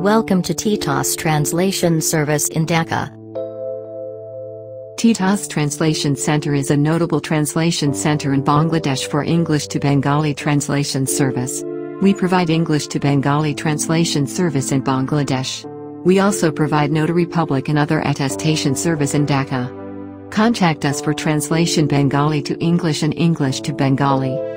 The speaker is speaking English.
Welcome to Titas Translation Service in Dhaka. Titas Translation Center is a notable translation center in Bangladesh for English to Bengali translation service. We provide English to Bengali translation service in Bangladesh. We also provide notary public and other attestation service in Dhaka. Contact us for translation Bengali to English and English to Bengali.